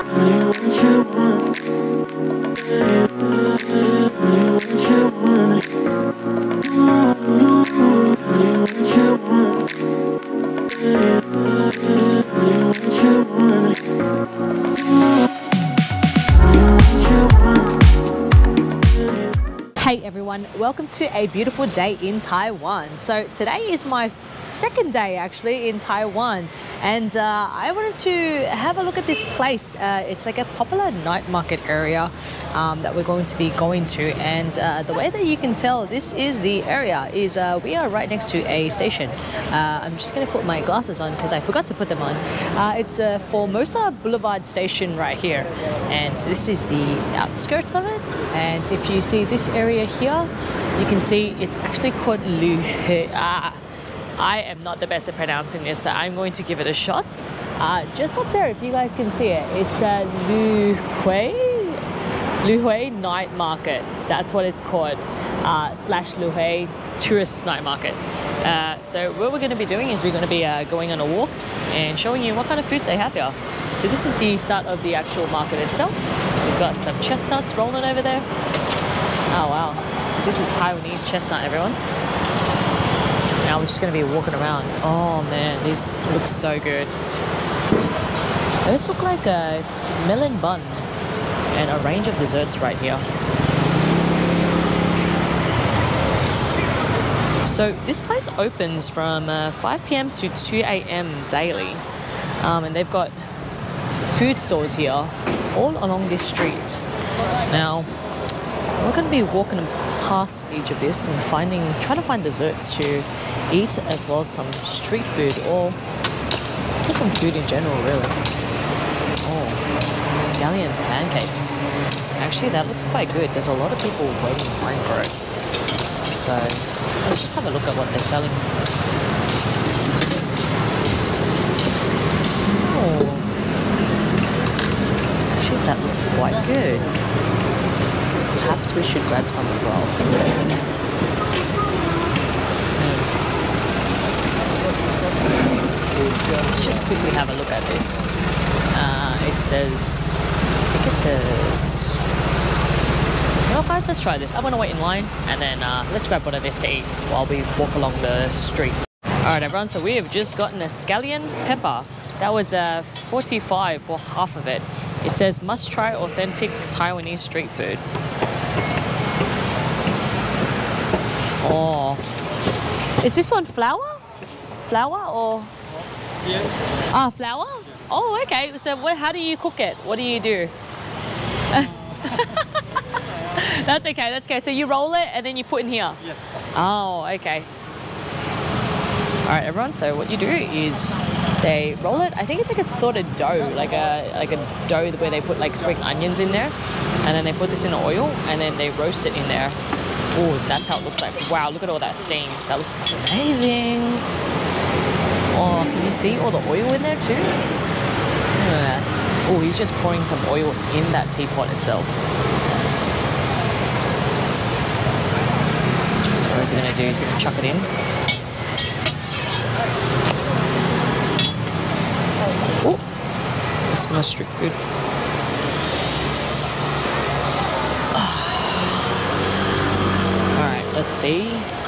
Hey everyone, welcome to a beautiful day in Taiwan. So today is my second day actually in Taiwan and uh, I wanted to have a look at this place. Uh, it's like a popular night market area um, that we're going to be going to and uh, the way that you can tell this is the area is uh, we are right next to a station. Uh, I'm just going to put my glasses on because I forgot to put them on. Uh, it's uh, Formosa Boulevard station right here and this is the outskirts of it and if you see this area here you can see it's actually called Lu Ah, I am not the best at pronouncing this, so I'm going to give it a shot. Uh, just up there, if you guys can see it, it's a Lu Hui, Lu Hui Night Market. That's what it's called, uh, slash Lu Hui Tourist Night Market. Uh, so what we're going to be doing is we're going to be uh, going on a walk and showing you what kind of foods they have here. So this is the start of the actual market itself. We've got some chestnuts rolling over there. Oh wow, this is Taiwanese chestnut, everyone. Now we're just going to be walking around. Oh man, these look so good. Those look like uh, melon buns and a range of desserts right here. So this place opens from uh, 5 p.m. to 2 a.m. daily, um, and they've got food stores here all along this street. Now we're going to be walking past each of this and finding, trying to find desserts to eat as well as some street food or just some food in general, really. Oh, scallion pancakes. Actually, that looks quite good. There's a lot of people waiting in line for it. So let's just have a look at what they're selling. Oh, actually, that looks quite good. Perhaps we should grab some as well. Let's just quickly have a look at this. Uh, it says, I think it says, you know guys, let's try this. I want to wait in line and then uh, let's grab one of this to eat while we walk along the street. Alright everyone, so we have just gotten a scallion pepper. That was uh, 45 for half of it. It says must try authentic Taiwanese street food. Oh. Is this one flour? Flour or? Yes. Ah, flour? Oh, okay. So what, how do you cook it? What do you do? that's okay, that's okay. So you roll it and then you put in here? Yes. Oh, okay. All right, everyone. So what you do is they roll it. I think it's like a sort of dough, like a like a dough where they put like spring onions in there, and then they put this in oil and then they roast it in there. Oh, that's how it looks like. Wow, look at all that steam. That looks amazing. Oh, can you see all the oil in there too? Oh, he's just pouring some oil in that teapot itself. What is he gonna do? He's gonna chuck it in. Oh, it's my street food. Alright, let's see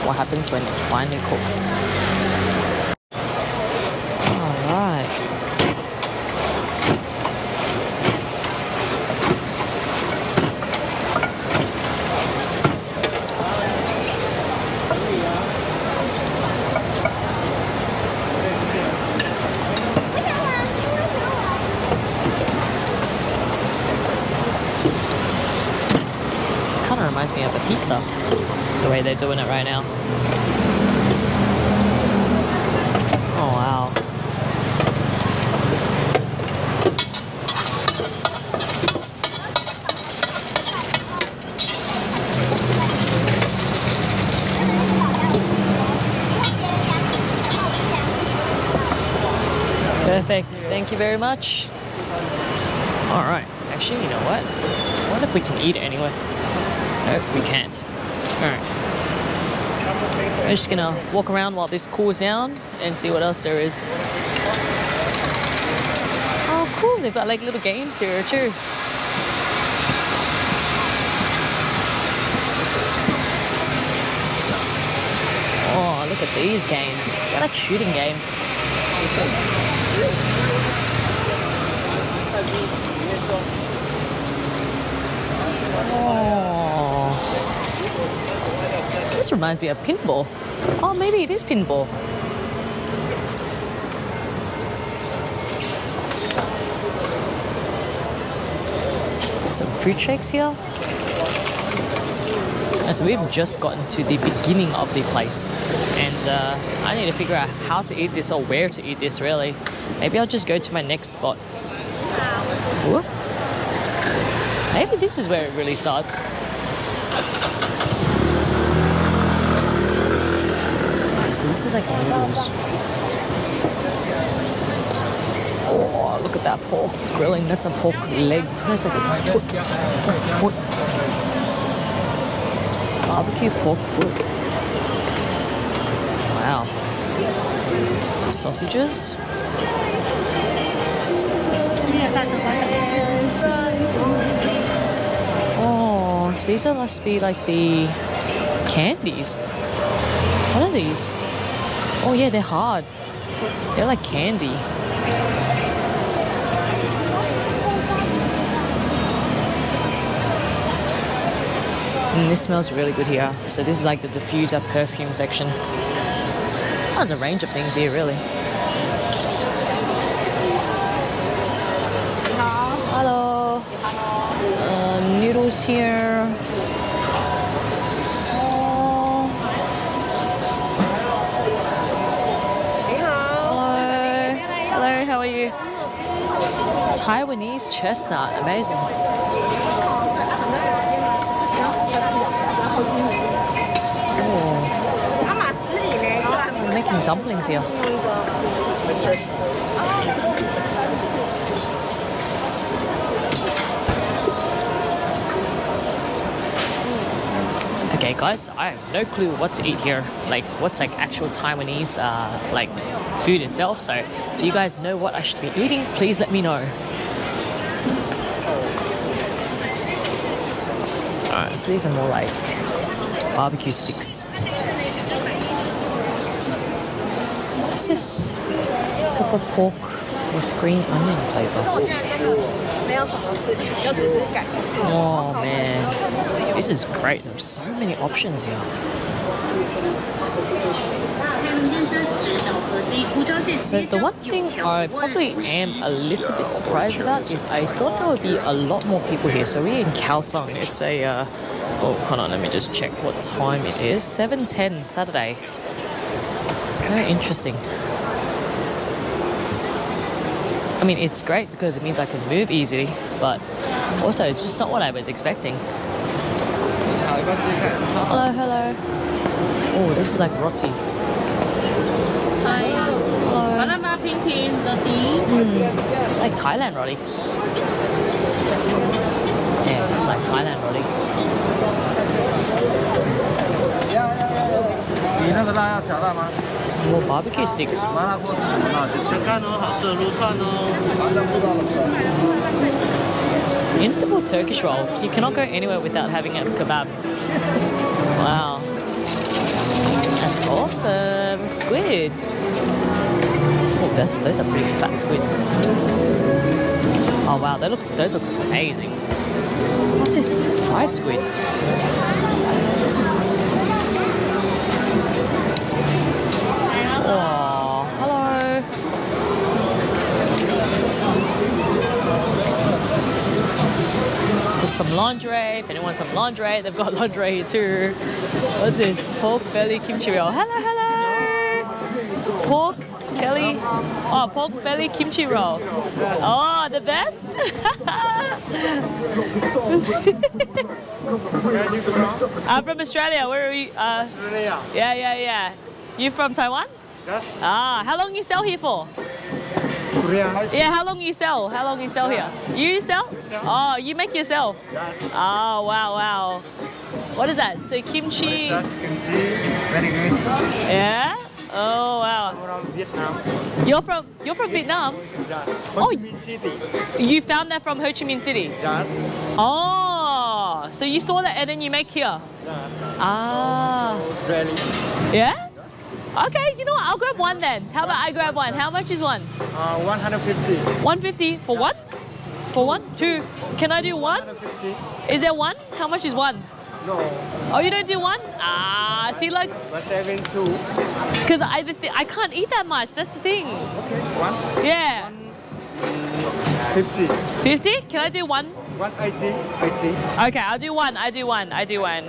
what happens when it finally cooks. Alright. Kind of reminds me of a pizza, the way they're doing it right now. Oh wow. Perfect. Thank you very much. All right. Actually, you know what? What if we can eat it anyway? Nope, we can't. All right. I'm just gonna walk around while this cools down and see what else there is. Oh, cool. they've got like little games here too. Oh, look at these games. They're like shooting games. Oh. This reminds me of pinball. Oh, maybe it is pinball. Some fruit shakes here. And so we've just gotten to the beginning of the place. And uh, I need to figure out how to eat this or where to eat this really. Maybe I'll just go to my next spot. Maybe this is where it really starts. So this is like noodles. Oh, look at that pork grilling. That's a pork leg. That's a foot. Pork foot. Barbecue pork foot. Wow. Some sausages. So these must be like the candies. What are these? Oh yeah, they're hard. They're like candy. Mm, this smells really good here. So this is like the diffuser perfume section. Oh, there's a range of things here, really. Hello. Uh, noodles here. Taiwanese chestnut, amazing. Oh. We're making dumplings here. Guys, I have no clue what to eat here. Like, what's like actual Taiwanese, uh, like food itself. So, if you guys know what I should be eating, please let me know. Alright, so these are more like barbecue sticks. This? Pepper pork with green onion flavor. Oh man, this is great. There's so many options here. So the one thing I probably am a little bit surprised about is I thought there would be a lot more people here. So we're in Kaohsiung. It's a uh, oh, hold on, let me just check what time it is. 7:10 Saturday. Very interesting. I mean, it's great because it means I can move easily, but also it's just not what I was expecting. Hello, hello. Oh, this is like roti. Hi. Roti. Mm. It's like Thailand roti. Yeah, it's like Thailand roti. Yeah, yeah, yeah some more barbecue sticks. Istanbul Turkish roll. You cannot go anywhere without having a kebab. Wow. That's awesome. Squid. Oh, that's, those are pretty fat squids. Oh wow, that looks, those look amazing. What's this? Fried squid. Some lingerie. If anyone wants some lingerie, they've got lingerie here too. What's this? Pork belly kimchi roll. Hello, hello. Pork Kelly. Oh, pork belly kimchi roll. Oh, the best. I'm from Australia. Where are we? Uh, yeah, yeah, yeah. You from Taiwan? Yes. Ah, how long you sell here for? Korea. Yeah, how long you sell? How long you sell here? You sell? Oh, you make yourself? Yes. Oh, wow, wow. What is that? So kimchi. Kimchi. Very good. Yeah? Oh wow. From Vietnam. You're from you're from Vietnam. Yeah. Oh. Ho Chi Minh City. You found that from Ho Chi Minh City. Yes. Oh, so you saw that and then you make here. Yes. Ah, Really. yeah. Okay, you know what? I'll grab one then. How about I grab one? How much is one? Uh, 150. 150 for one? For one? Two? Can I do one? 150. Is there one? How much is one? No. Oh, you don't do one? Ah, see, like, But seven two. because I, I can't eat that much. That's the thing. Okay. One. Yeah. Fifty. 50? Can I do one? One eighty. Eighty. Okay, I'll do one. I do one. I do one.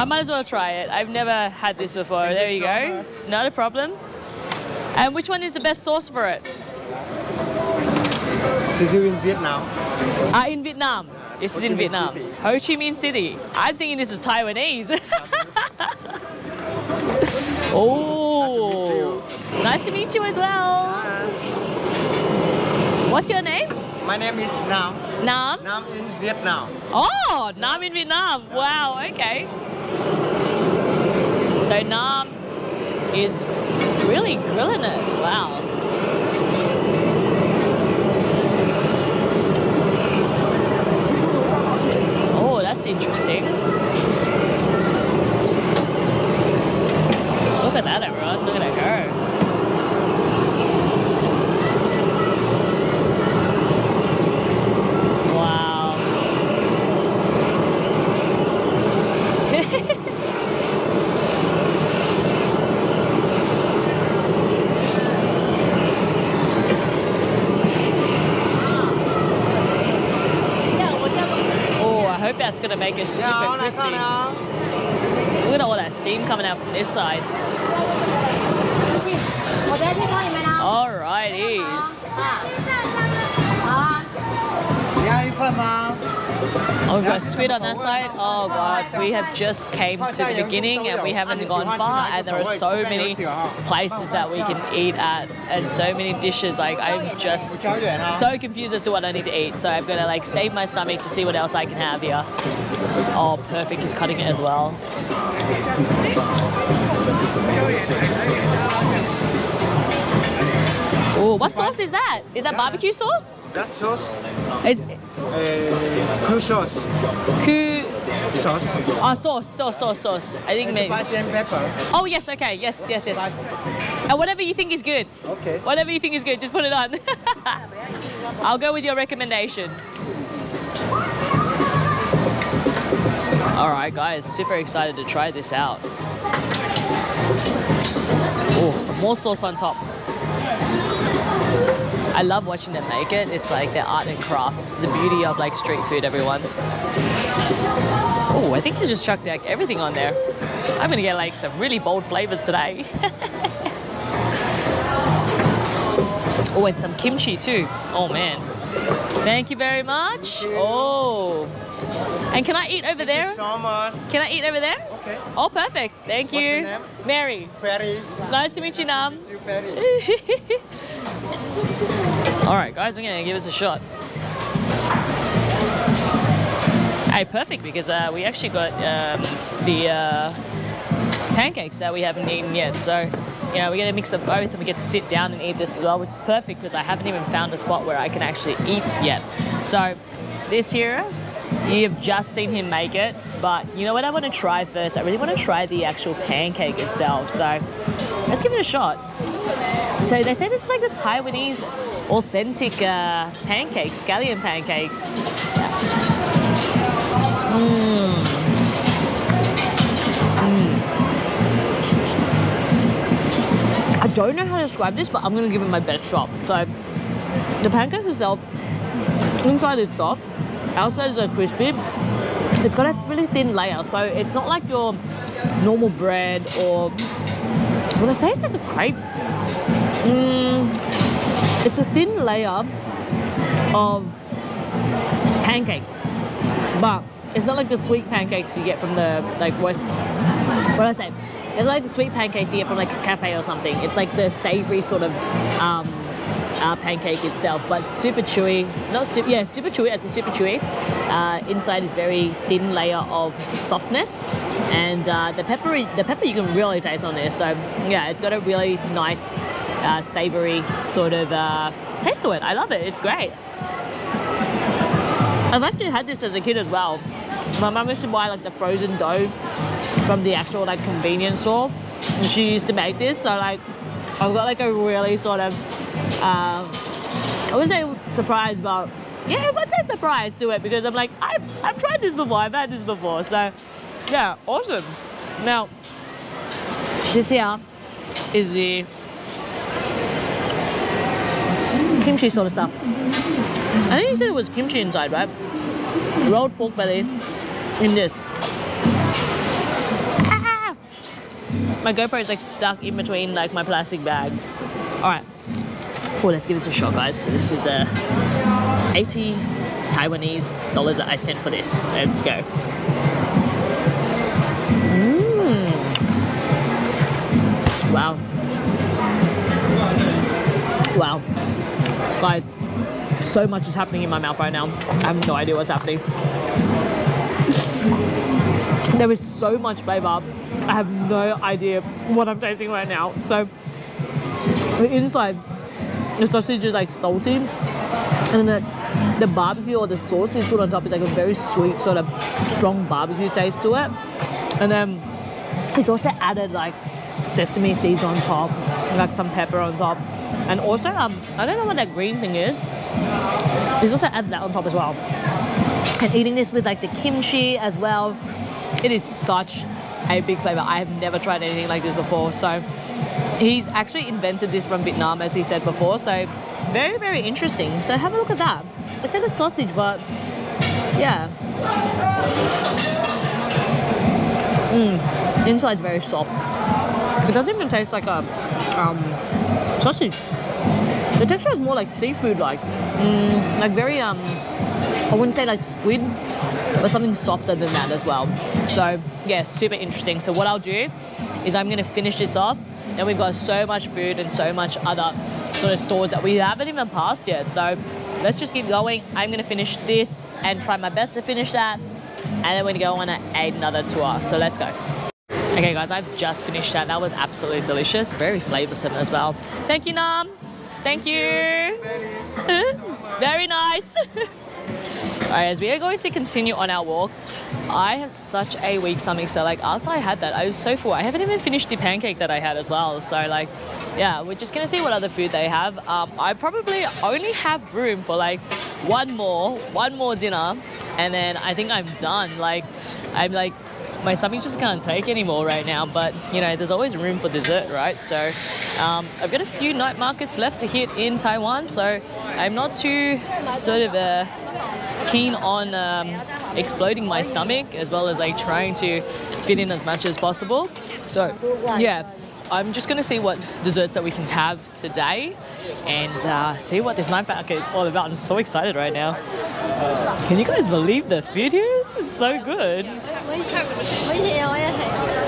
I might as well try it. I've never had this before. Thank there you you so go. much. Not a problem. And which one is the best sauce for it? This is in Vietnam. Ah, in Vietnam. This is Ho in Chi Minh Vietnam. City. Ho Chi Minh City. I'm thinking this is Taiwanese. oh, nice to meet you as well. What's your name? My name is Nam. Nam. Nam in Vietnam. Oh, Nam in Vietnam. Wow, okay. So Nam is really grilling it. Wow. Oh, that's interesting. That's gonna make it super crispy. Look at all that steam coming out from this side. Alrighties. Oh, we've got squid on that side. Oh god, we have just came to the beginning and we haven't gone far and there are so many places that we can eat at and so many dishes. Like I'm just so confused as to what I need to eat. So I'm gonna like stave my stomach to see what else I can have here. Oh, perfect is cutting it as well. Oh, what sauce is that? Is that barbecue sauce? That sauce. Is Uh, sauce. ku Sauce. oh sauce sauce sauce sauce? I think maybe. Spicy and pepper. Oh yes, okay, yes, yes, yes. And whatever you think is good, Okay. whatever you think is good, just put it on. I'll go with your recommendation. All right, guys, super excited to try this out. Oh, some more sauce on top. I love watching them make it. It's like their art and craft. It's the beauty of like street food, everyone. Oh, I think he's just chucked like everything on there. I'm gonna get like some really bold flavors today. oh, and some kimchi too. Oh man. Thank you very much. Oh. And can I eat over there? So much. Can I eat over there? Okay. Oh, perfect. Thank What's you. Mary. Very. Nice to meet you, Nam. You very. All right, guys, we're gonna give this a shot. Hey, perfect because uh, we actually got um, the uh, pancakes that we haven't eaten yet. So, you know, we're gonna mix up both and we get to sit down and eat this as well, which is perfect because I haven't even found a spot where I can actually eat yet. So, this here, you've just seen him make it, but you know what I want to try first? I really want to try the actual pancake itself. So, let's give it a shot. So they say this is like the Taiwanese authentic uh, pancakes, scallion pancakes. Mmm. I don't know how to describe this, but I'm gonna give it my best shot. So the pancake itself, inside is soft, outside is like crispy. It's got a really thin layer, so it's not like your normal bread or would I say it's like a crepe? Mm, it's a thin layer of pancake, but it's not like the sweet pancakes you get from the like West. What I say? It's like the sweet pancakes you get from like a cafe or something. It's like the savory sort of um, uh, pancake itself, but super chewy. Not super, yeah, super chewy. It's a super chewy. Uh, inside is very thin layer of softness, and uh, the peppery, the pepper you can really taste on this. So yeah, it's got a really nice, uh, savory sort of uh, taste to it. I love it. It's great. I've actually had this as a kid as well. My mum used to buy like the frozen dough from the actual like convenience store, and she used to make this. So like, I've got like a really sort of, uh, I wouldn't say surprised, but yeah, I would say surprised to it because I'm like, I've, I've tried this before, I've had this before. So yeah, awesome. Now, this here is the kimchi sort of stuff. I think you said it was kimchi inside, right? Rolled pork belly in this. Ah! My GoPro is like stuck in between like my plastic bag. All right, cool. Let's give this a shot, guys. So this is the 80 Taiwanese dollars that I spent for this. Let's go. Mm. Wow. Wow. Guys, so much is happening in my mouth right now. I have no idea what's happening. there is so much flavor. I have no idea what I'm tasting right now. So the inside, the sausage is like salty, and then the, the barbecue or the sauce is put on top is like a very sweet sort of strong barbecue taste to it. And then it's also added like sesame seeds on top, like some pepper on top. And also, um, I don't know what that green thing is. There's also added that on top as well. And eating this with like the kimchi as well, it is such a big flavor. I have never tried anything like this before. So he's actually invented this from Vietnam, as he said before. So very, very interesting. So have a look at that. It's like a sausage, but yeah. Mm. Inside's very soft. It doesn't even taste like a um, sausage. The texture is more like seafood, like mm, like very um. I wouldn't say like squid, but something softer than that as well. So yeah, super interesting. So what I'll do is I'm gonna finish this off. Then we've got so much food and so much other sort of stores that we haven't even passed yet. So let's just keep going. I'm gonna finish this and try my best to finish that. And then we're gonna go on a, another tour. So let's go. Okay guys, I've just finished that. That was absolutely delicious. Very flavoursome as well. Thank you, Nam. Thank you. Very nice. Alright, as we are going to continue on our walk, I have such a weak stomach. So like after I had that, I was so full. I haven't even finished the pancake that I had as well. So like, yeah, we're just gonna see what other food they have. Um, I probably only have room for like one more, one more dinner, and then I think I'm done. Like, I'm like my stomach just can't take anymore right now. But you know, there's always room for dessert, right? So um, I've got a few night markets left to hit in Taiwan, so I'm not too sort of uh, keen on um, exploding my stomach as well as like trying to fit in as much as possible. So yeah. I'm just gonna see what desserts that we can have today and uh, see what this night market is all about. I'm so excited right now. Can you guys believe the food here? This is so good.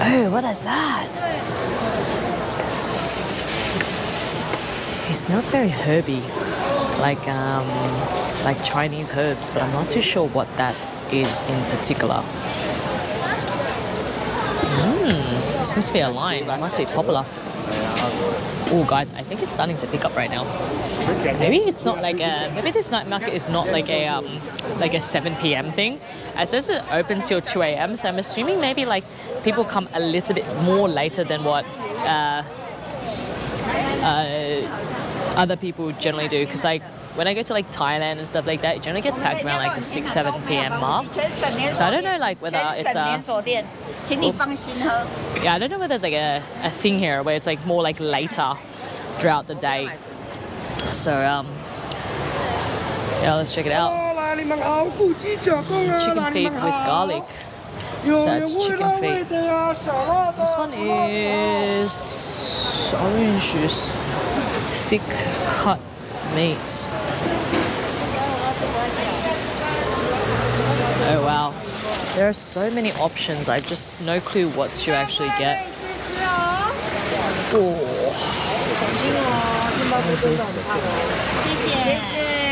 Oh, what is that? It smells very herby, like um, like Chinese herbs, but I'm not too sure what that is in particular. Mmm, seems to be a line. It must be popular. Oh, guys, I think it's starting to pick up right now. Maybe it's not like a. Maybe this night market is not like a um, like a 7 p.m. thing. It says it opens till 2 a.m. So I'm assuming maybe like people come a little bit more later than what uh, uh, other people generally do. Because like when I go to like Thailand and stuff like that, it generally gets packed around like the 6, 7 p.m. mark. So I don't know like whether it's a... Well, yeah, I don't know whether there's like a, a thing here where it's like more like later throughout the day. So um, yeah, let's check it out. Chicken feet with garlic. So that's chicken feet. This one is orange juice, thick cut meat. Oh wow. There are so many options. I've just no clue what to actually get. Oh, is this? 谢谢。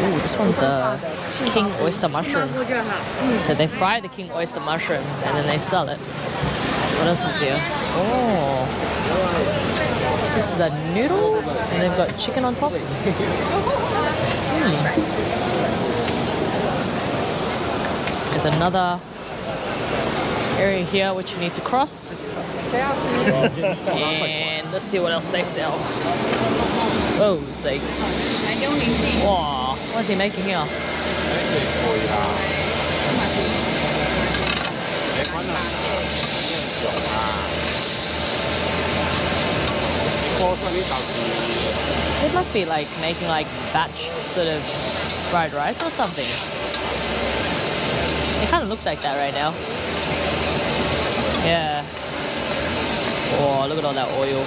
Ooh, this one's a king oyster mushroom. So they fry the king oyster mushroom and then they sell it. What else is here? Oh. So this is a noodle and they've got chicken on top. Hmm. There's another area here which you need to cross. And let's see what else they sell. Oh, say. Wow, what's he making here? It must be like making like batch sort of fried rice or something. It kind of looks like that right now. Yeah. Oh, look at all that oil.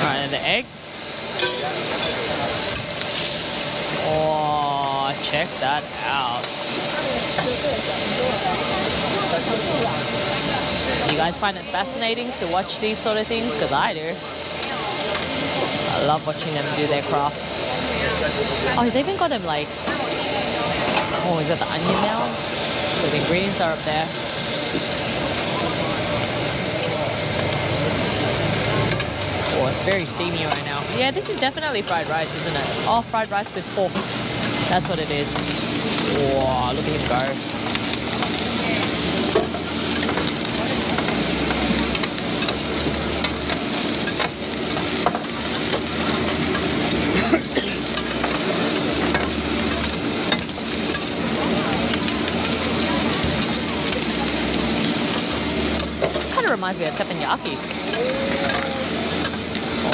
Alright, and the egg. Oh, check that out. You guys find it fascinating to watch these sort of things? Because I do. I love watching them do their craft. Oh, he's even got him like. Oh, is that the onion now. So the ingredients are up there. Oh, it's very steamy right now. Yeah, this is definitely fried rice, isn't it? Oh, fried rice with pork. That's what it is. Wow, look at him go. kind of reminds me of teppanyaki.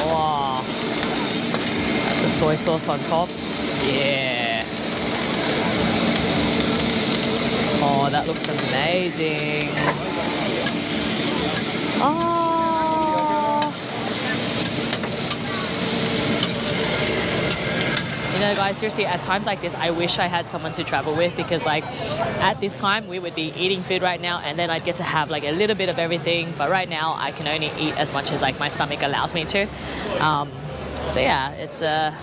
Wow. The soy sauce on top. Yeah. Oh, that looks amazing. Oh. You know, guys, seriously, at times like this, I wish I had someone to travel with because, like, at this time, we would be eating food right now, and then I'd get to have like a little bit of everything. But right now, I can only eat as much as like my stomach allows me to. Um, so yeah, it's a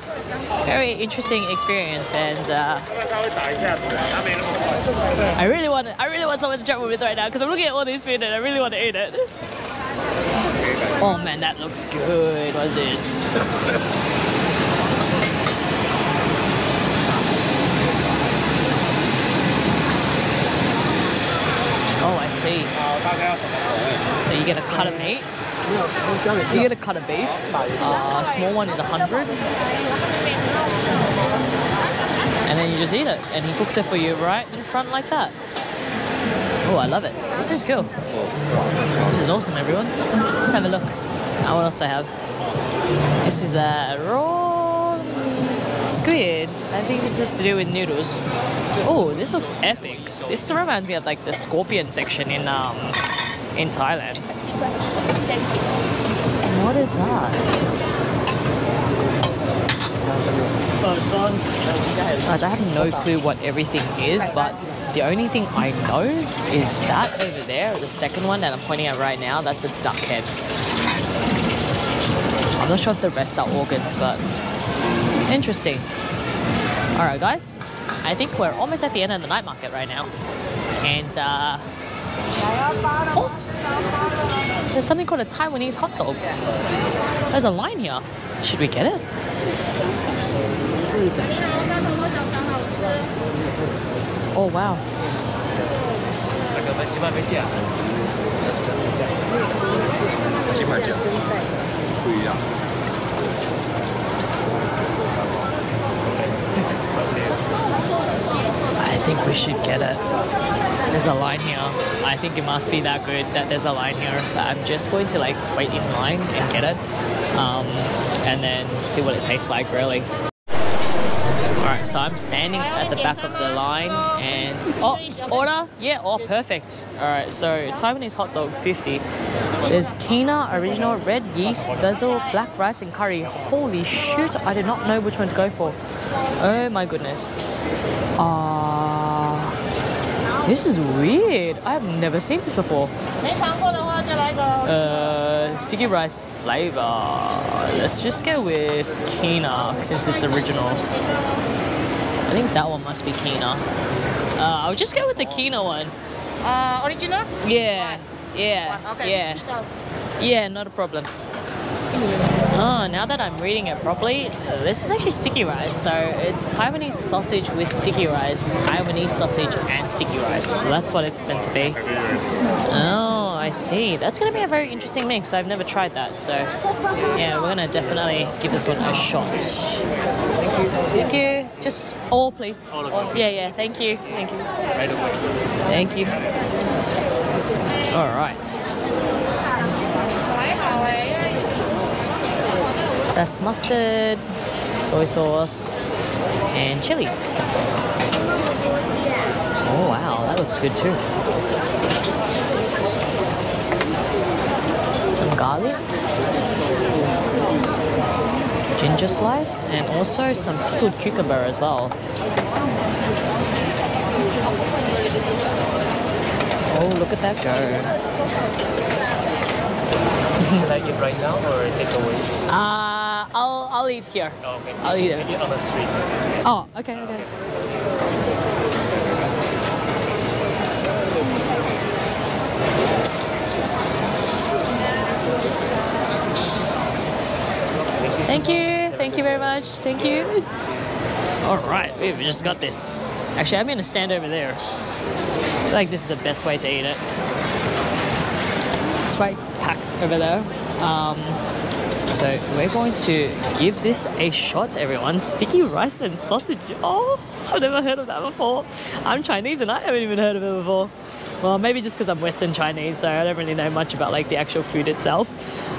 very interesting experience, and uh, I really want I really want someone to travel with right now because I'm looking at all these food and I really want to eat it. Oh man, that looks good. What's this? Oh, I see. So you get a cut of meat. You get a cut of beef. Uh, small one is a hundred, and then you just eat it. And he cooks it for you right in front like that. Oh, I love it. This is cool. This is awesome, everyone. Let's have a look. Uh, what else I have? This is a raw squid. I think this is to do with noodles. Oh, this looks epic. This reminds me of like the scorpion section in um in Thailand. And what is that? Guys, I have no clue what everything is, but the only thing I know is that over there, the second one that I'm pointing at right now, that's a duck head. I'm not sure if the rest are organs, but interesting. All right, guys. I think we're almost at the end of the night market right now. And uh, oh, there's something called a Taiwanese hot dog. There's a line here. Should we get it? Oh, wow. I think we should get it. There's a line here. I think it must be that good that there's a line here. So I'm just going to like wait in line and get it, um, and then see what it tastes like. Really. Alright, so I'm standing at the back of the line and oh, order? Yeah, oh, perfect. Alright, so Taiwanese hot dog 50. There's Kina, original, red yeast, basil, black rice, and curry. Holy shoot, I did not know which one to go for. Oh my goodness. Ah, this is weird. I have never seen this before. 没尝过的话，就来个 Uh, sticky rice flavor. Let's just go with Kina since it's original. I think that one must be Kina. Uh, I'll just go with the Kina one. Uh, original? Yeah, yeah, Okay. yeah, yeah. Not a problem. Oh, now that I'm reading it properly, this is actually sticky rice. So it's Taiwanese sausage with sticky rice, Taiwanese sausage and sticky rice. So that's what it's meant to be. Oh, I see. That's going to be a very interesting mix. I've never tried that. So yeah, we're going to definitely give this one a shot. Thank you. Thank you. Just all, please. All of All- yeah, yeah. Thank you. Thank you. Right away. Thank you. All right. So mustard, soy sauce, and chili. Oh wow, that looks good too. Some garlic, ginger slice, and also some pickled cucumber as well. Oh, look at that go. Should I eat right now or take away? Uh, I'll I'll eat here. Oh, okay. I'll eat it. Eat on the street. Oh, okay, okay. Thank you. Thank you very much. Thank you. All right, we've just got this. Actually, I'm going to stand over there. I feel like this is the best way to eat it. It's right packed over there. Um, so we're going to give this a shot, everyone. Sticky rice and sausage. Oh, I've never heard of that before. I'm Chinese and I haven't even heard of it before. Well, maybe just because I'm Western Chinese, so I don't really know much about like the actual food itself.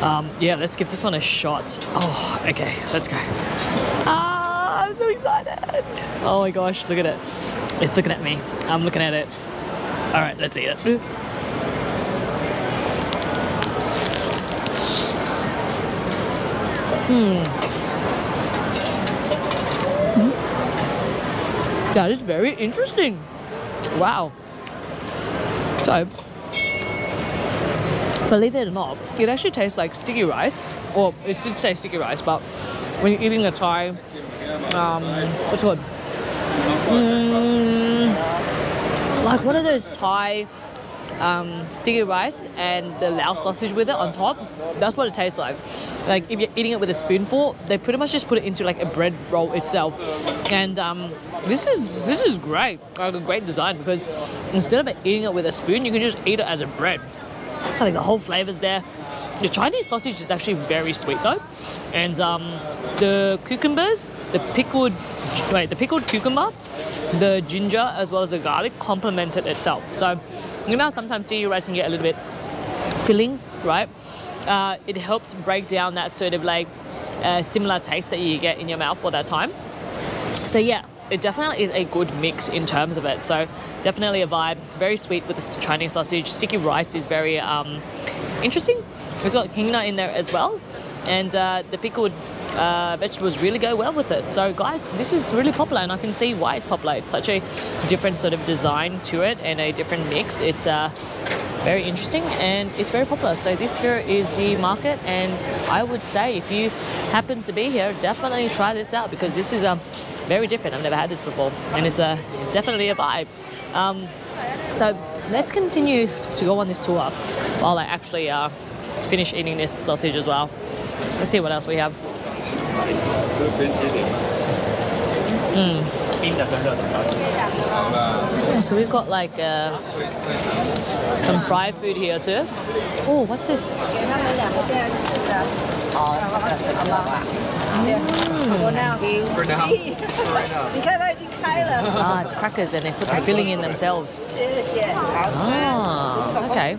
Um, yeah, let's give this one a shot. Oh, okay, let's go. Ah, I'm so excited. Oh my gosh, look at it. It's looking at me. I'm looking at it. All right, let's eat it. That is very interesting. Wow. So, believe it or not, it actually tastes like sticky rice. Or it did say sticky rice, but when you're eating a Thai, um, what's it called? Mm, like one of those Thai um, sticky rice and the Lao sausage with it on top. That's what it tastes like. Like if you're eating it with a spoonful, they pretty much just put it into like a bread roll itself. And um, this is this is great, like a great design because instead of eating it with a spoon, you can just eat it as a bread. So, like the whole flavors there. The Chinese sausage is actually very sweet though, and um, the cucumbers, the pickled wait, the pickled cucumber, the ginger as well as the garlic complemented itself. So you know sometimes rice can get a little bit filling, right? Uh, it helps break down that sort of like uh, similar taste that you get in your mouth for that time. So yeah, it definitely is a good mix in terms of it. So definitely a vibe. Very sweet with the Chinese sausage. Sticky rice is very um, interesting. It's got quinoa in there as well, and uh, the pickled uh, vegetables really go well with it. So guys, this is really popular, and I can see why it's popular. It's such a different sort of design to it and a different mix. It's uh, very interesting and it's very popular. So this here is the market, and I would say if you happen to be here, definitely try this out because this is um, very different. I've never had this before, and it's a it's definitely a vibe. Um, so let's continue to go on this tour while I actually uh, finish eating this sausage as well. Let's see what else we have. 这边切点。冰的跟热的高级。好啦， So we've got like uh, some fried food here too. Oh, what's this? 他们两个现在是吃的，好，好不好？我那 right now. Right now. 你看它已经开了， Ah, it's crackers and they put the filling in themselves. 谢谢。 Ah, okay.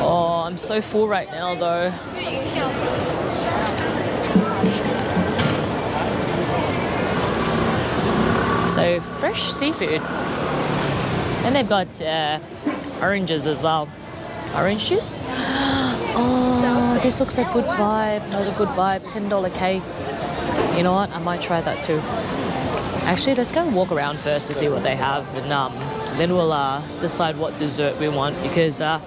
Oh, I'm so full right now though. So fresh seafood. And they've got uh, oranges as well. Orange juice. Oh, this looks like good vibe. Another good vibe. $10 cake. You know what? I might try that too. Actually, let's go and walk around first to see what they have, and um, then we'll uh, decide what dessert we want. Because uh,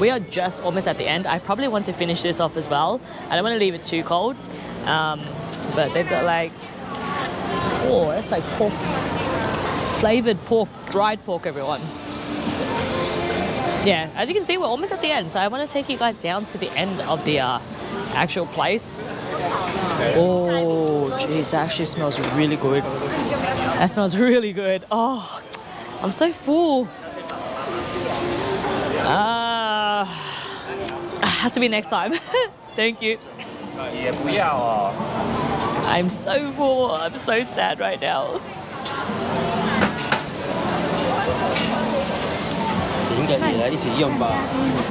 we are just almost at the end. I probably want to finish this off as well. I don't want to leave it too cold. Um, but they've got like, oh, that's like pork, flavored pork, dried pork, everyone. Yeah, as you can see, we're almost at the end. So I want to take you guys down to the end of the uh, actual place. Oh, jeez, that actually smells really good. That smells really good. Oh, I'm so full. Uh, has to be next time. Thank you. I'm so poor. I'm so sad right now.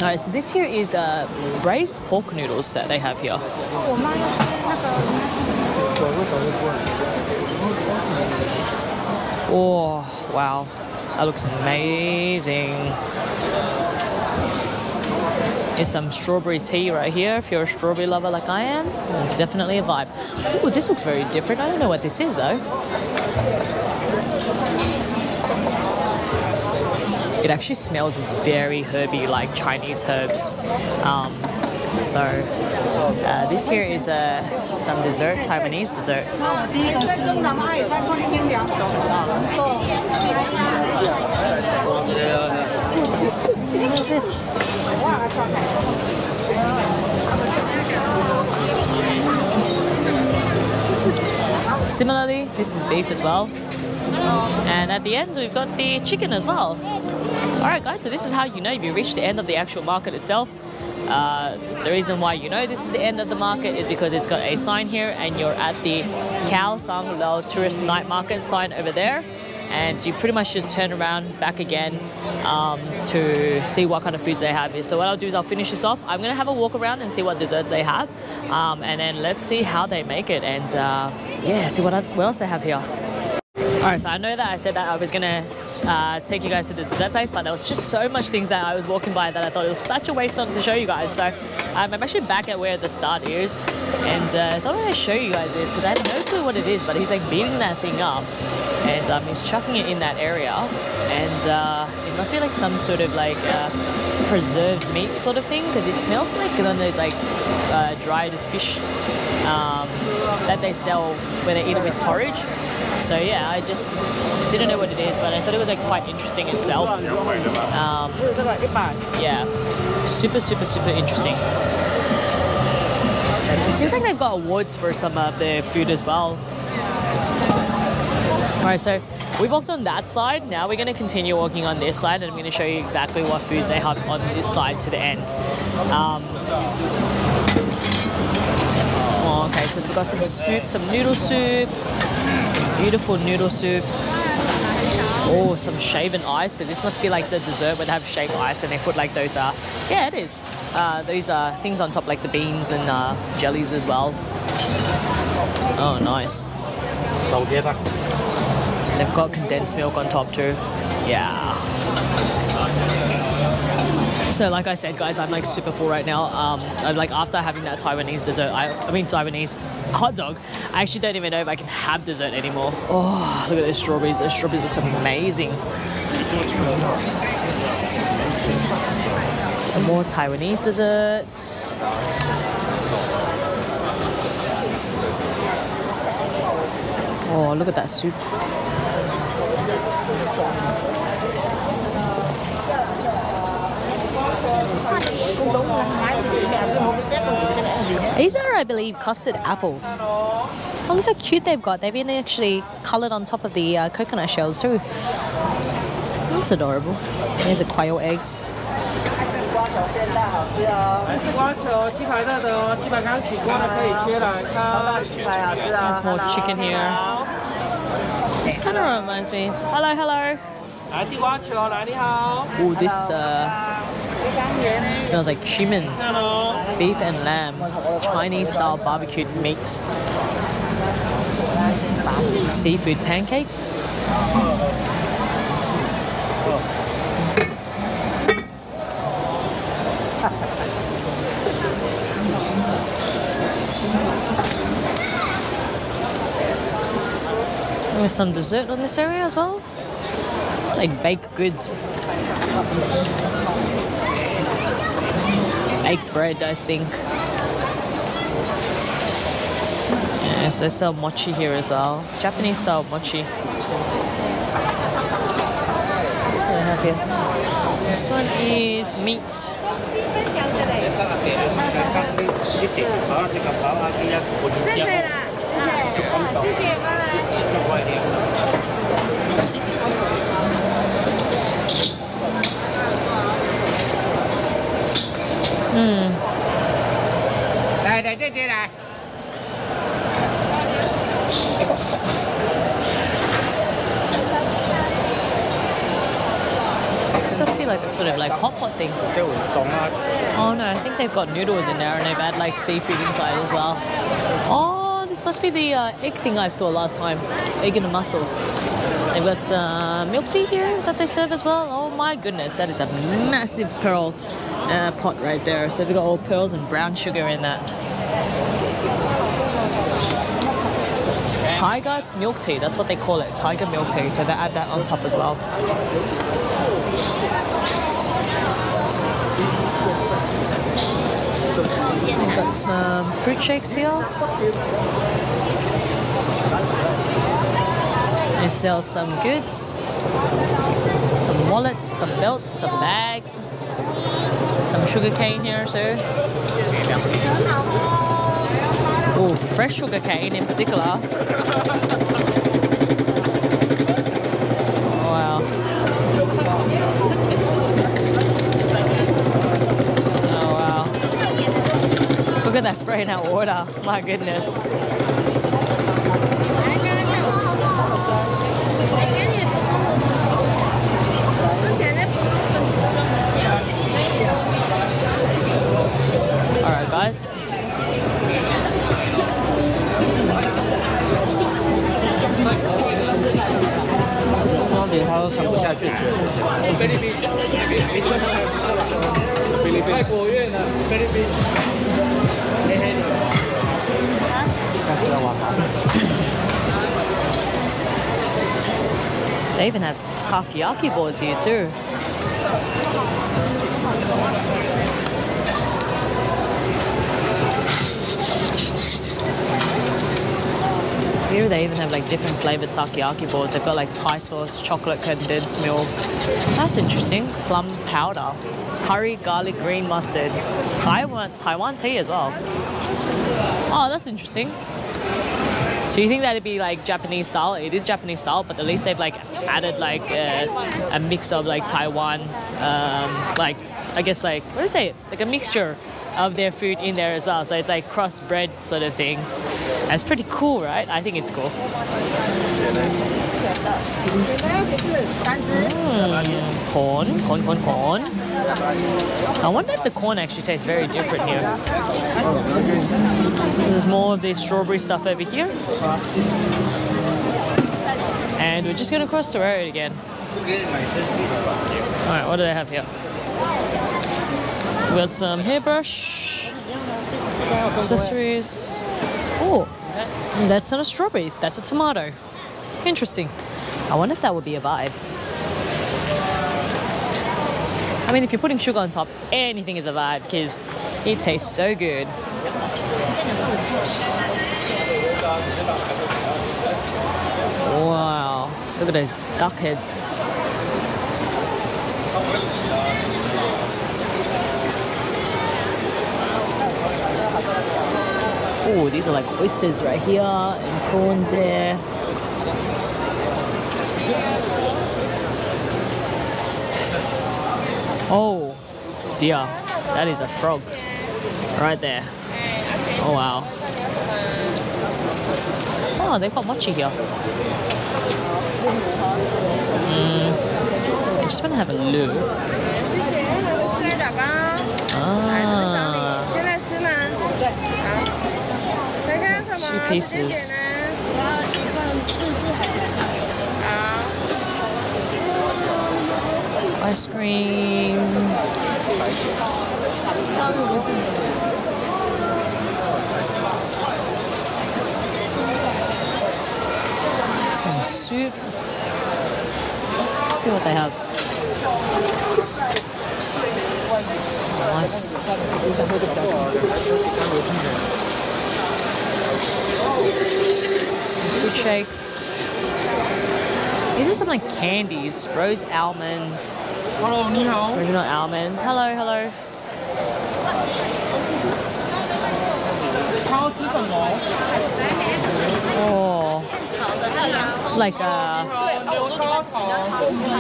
Alright, so this here is uh, braised pork noodles that they have here. Oh, wow. That looks amazing. Is some strawberry tea right here. If you're a strawberry lover like I am, definitely a vibe. Oh, this looks very different. I don't know what this is though. It actually smells very herby, like Chinese herbs. Um, so uh, this here is uh, some dessert, Taiwanese dessert. This? Similarly, this is beef as well. And at the end, we've got the chicken as well. All right, guys, so this is how you know you've reached the end of the actual market itself. Uh, the reason why you know this is the end of the market is because it's got a sign here and you're at the Kaohsiung Liouhe Tourist Night Market sign over there. And you pretty much just turn around back again um, to see what kind of foods they have here. So what I'll do is I'll finish this off. I'm going to have a walk around and see what desserts they have. Um, and then let's see how they make it. And uh, yeah, see what else, what else they have here. Alright, so I know that I said that I was gonna uh, take you guys to the dessert place, but there was just so much things that I was walking by that I thought it was such a waste not to show you guys. So um, I'm actually back at where the start is, and uh, I thought I'd show you guys this because I had no clue what it is. But he's like beating that thing up, and um, he's chucking it in that area, and uh, it must be like some sort of like uh, preserved meat sort of thing because it smells like one of those like uh, dried fish um, that they sell where they eat it with porridge. So yeah, I just didn't know what it is, but I thought it was like quite interesting itself. Um, yeah, super, super, super interesting. It seems like they've got awards for some of their food as well. All right, so we've walked on that side. Now we're going to continue walking on this side, and I'm going to show you exactly what foods they have on this side to the end. Um, oh, okay, so they've got some soup, some noodle soup, some beautiful noodle soup. Oh, some shaven ice. So this must be like the dessert where they have shaved ice and they put like those, uh, yeah, it is. Uh, those uh, things on top like the beans and uh, jellies as well. Oh, nice. They've got condensed milk on top too. Yeah. So like I said, guys, I'm like super full right now. Um, I'm like after having that Taiwanese dessert, I, I mean Taiwanese hot dog, I actually don't even know if I can have dessert anymore. Oh, look at those strawberries. Those strawberries look amazing. Some more Taiwanese desserts. Oh, look at that soup. These are, I believe, custard apple. Oh, look how cute they've got. They've been actually coloured on top of the uh, coconut shells too. That's adorable. These are quail eggs. There's more chicken here. This kind of reminds me. Hello, hello. Oh, this uh, smells like cumin. beef and lamb, Chinese style barbecued meat, seafood pancakes. There's some dessert on this area as well. It's like baked goods. Egg bread, I think. Yes, they sell mochi here as well. Japanese style mochi. What do they have here? This one is meat. Did I? It's supposed to be like a sort of like hot pot thing. Oh no, I think they've got noodles in there and they've had like seafood inside as well. Oh, this must be the uh, egg thing I saw last time. Egg and a mussel. They've got some milk tea here that they serve as well. Oh my goodness, that is a massive pearl uh, pot right there. So they've got all pearls and brown sugar in that. Tiger milk tea, that's what they call it, tiger milk tea. So they add that on top as well. We've got some fruit shakes here. They sell some goods, some wallets, some belts, some bags, some sugar cane here too. Oh, fresh sugar cane in particular. Oh, wow. Oh wow. Look at that spraying out water. My goodness. Philippines. 泰国越南菲律宾，黑黑的。 They even have takoyaki balls here too. Here they even have like different flavored takoyaki balls. They've got like Thai sauce, chocolate condensed milk. That's interesting. Plum powder, curry, garlic, green mustard, Taiwan Taiwan tea as well. Oh, that's interesting. So you think that'd be like Japanese style? It is Japanese style, but at least they've like added like a, a mix of like Taiwan, um, like I guess like what do you say? Like a mixture of their food in there as well. So it's like crossbred sort of thing. That's pretty cool, right? I think it's cool. Mm, corn, corn, corn, corn. I wonder if the corn actually tastes very different here. There's more of the strawberry stuff over here. And we're just gonna cross the road again. Alright, what do they have here? Got some hairbrush, accessories. Oh, that's not a strawberry, that's a tomato. Interesting. I wonder if that would be a vibe. I mean, if you're putting sugar on top, anything is a vibe because it tastes so good. Wow, look at those duck heads. Oh, these are like oysters right here and prawns there. Oh, dear. That is a frog. Right there. Oh, wow. Oh, they've got mochi here. Mm, I just want to have a look. two pieces. Ice cream. Some soup. Let's see what they have. Nice. shakes. Is are something like candies? Rose almond. Hello, ni hao. Original almond. Hello, hello. It's like a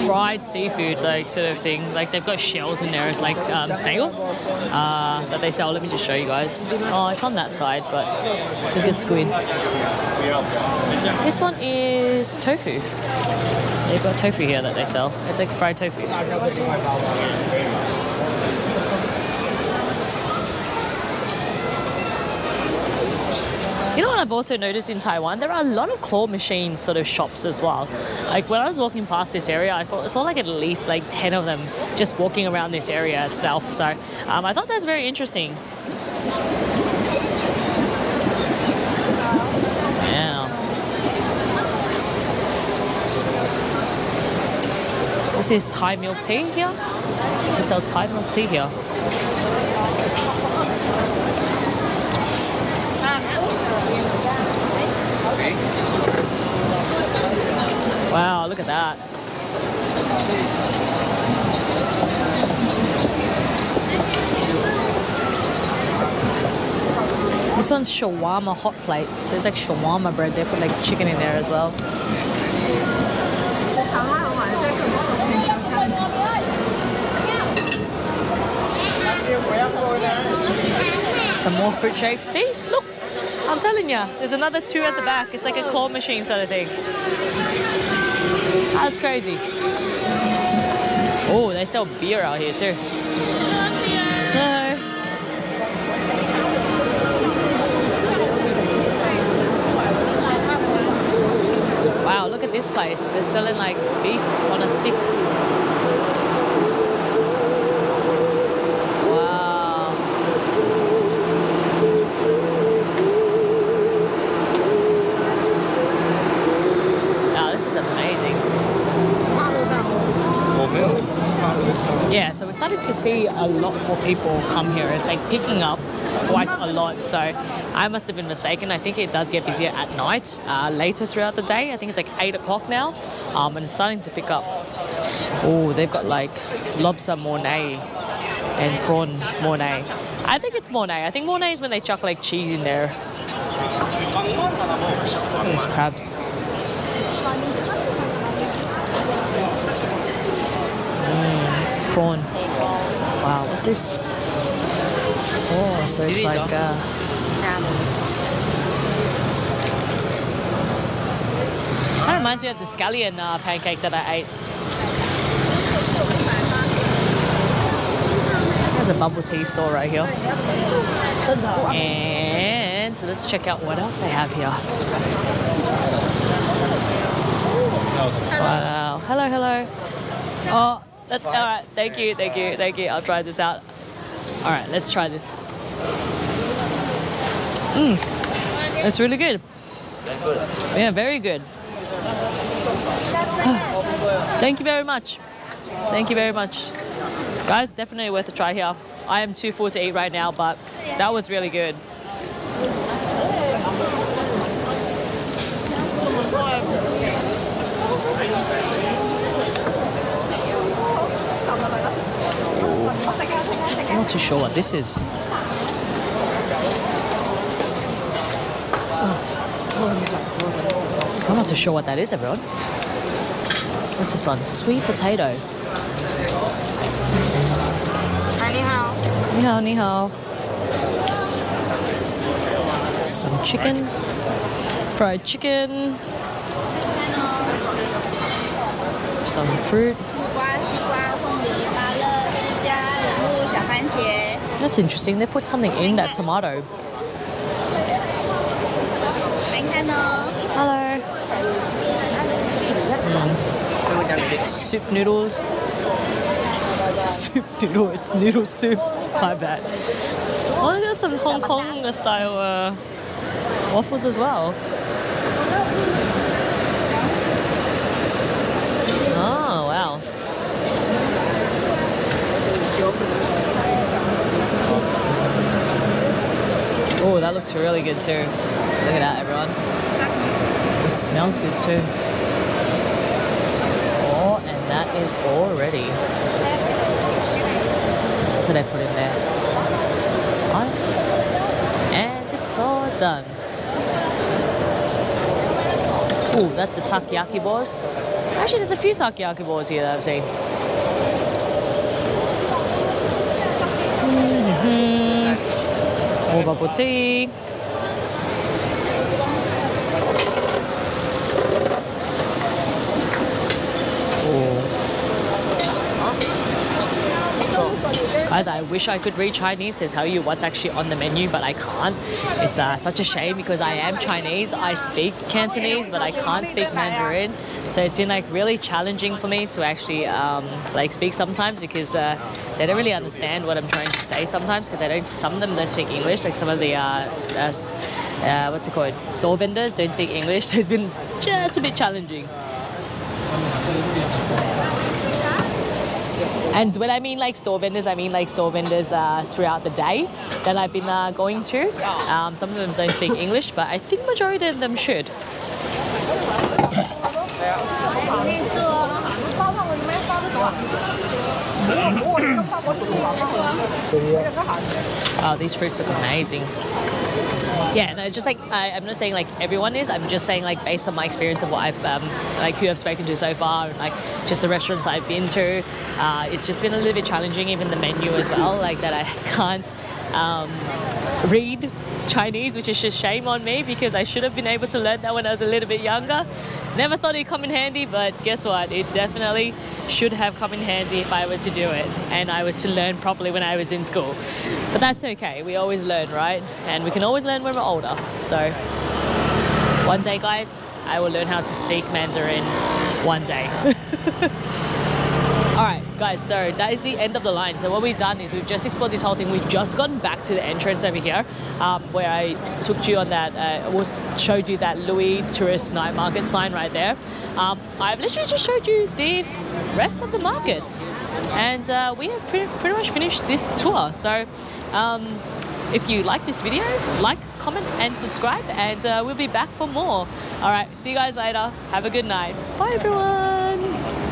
fried seafood, like sort of thing. Like they've got shells in there as like um, snails uh, that they sell. Let me just show you guys. Oh, it's on that side, but I think it's squid. This one is tofu. They've got tofu here that they sell. It's like fried tofu. You know what I've also noticed in Taiwan? There are a lot of claw machine sort of shops as well. Like when I was walking past this area, I thought I saw like at least like 10 of them just walking around this area itself. So um, I thought that was very interesting. This is Thai milk tea here. They sell Thai milk tea here. Wow, look at that. This one's shawarma hot plate, so it's like shawarma bread. They put like chicken in there as well. Some more fruit shakes. See, look, I'm telling you, there's another two at the back. It's like a claw machine sort of thing. That's crazy. Oh, they sell beer out here too. Wow, look at this place. They're selling like beef on a stick. Wow. Wow, this is amazing. Starting to see a lot more people come here. It's like picking up quite a lot. So I must have been mistaken. I think it does get busier at night, uh, later throughout the day. I think it's like 8 o'clock now, um, and it's starting to pick up. Oh, they've got like lobster mornay and prawn mornay. I think it's mornay. I think mornay is when they chuck like cheese in there. At these crabs. Mm, prawn. Wow, what's this? Oh, so it's like uh, kind of reminds me of the scallion uh, pancake that I ate. There's a bubble tea store right here. And so let's check out what else they have here. Wow. Hello, hello. Oh, that's all right. Thank you, thank you, thank you. I'll try this out. All right, let's try this. Mmm, it's really good. Yeah, very good. Thank you very much. Thank you very much. Guys, definitely worth a try here. I am too full to eat right now, but that was really good. Not too sure what this is. I'm not too sure what that is, everyone. What's this one? Sweet potato. 你好，Ni hao, ni hao. Some chicken. Fried chicken. Some fruit. That's interesting. They put something in that tomato. Hello. Soup noodles. Soup noodle. It's noodle soup. My bad. Oh, they got some Hong Kong style uh, waffles as well. Oh, that looks really good too. Look at that, everyone. It smells good too. Oh, and that is all ready. What did I put in there? And it's all done. Oh, that's the takoyaki balls. Actually, there's a few takoyaki balls here that I've seen. Tea. Guys, I wish I could read Chinese to tell you what's actually on the menu, but I can't. It's uh, such a shame because I am Chinese. I speak Cantonese, but I can't speak Mandarin. So it's been like really challenging for me to actually um, like speak sometimes because uh, they don't really understand what I'm trying to say sometimes because I don't. Some of them don't speak English. Like some of the uh, uh, uh, what's it called store vendors don't speak English. So it's been just a bit challenging. And when I mean like store vendors, I mean like store vendors uh, throughout the day that I've been uh, going to. Um, some of them don't speak English, but I think majority of them should. Oh, these fruits look amazing. Yeah, no, just like I, I'm not saying like everyone is. I'm just saying like based on my experience of what I've um, like who I've spoken to so far, and like just the restaurants I've been to. Uh, it's just been a little bit challenging, even the menu as well. Like that I can't um, read Chinese, which is just shame on me because I should have been able to learn that when I was a little bit younger. Never thought it'd come in handy, but guess what? It definitely should have come in handy if I was to do it and I was to learn properly when I was in school. But that's okay. We always learn, right? And we can always learn when we're older. So one day, guys, I will learn how to speak Mandarin one day. All right, guys, so that is the end of the line. So what we've done is we've just explored this whole thing. We've just gone back to the entrance over here um, where I took you on that, uh, was showed you that Liouhe Tourist Night Market sign right there. Um, I've literally just showed you the rest of the market. And uh, we have pretty, pretty much finished this tour. So um, if you like this video, like, comment, and subscribe, and uh, we'll be back for more. All right, see you guys later. Have a good night. Bye, everyone.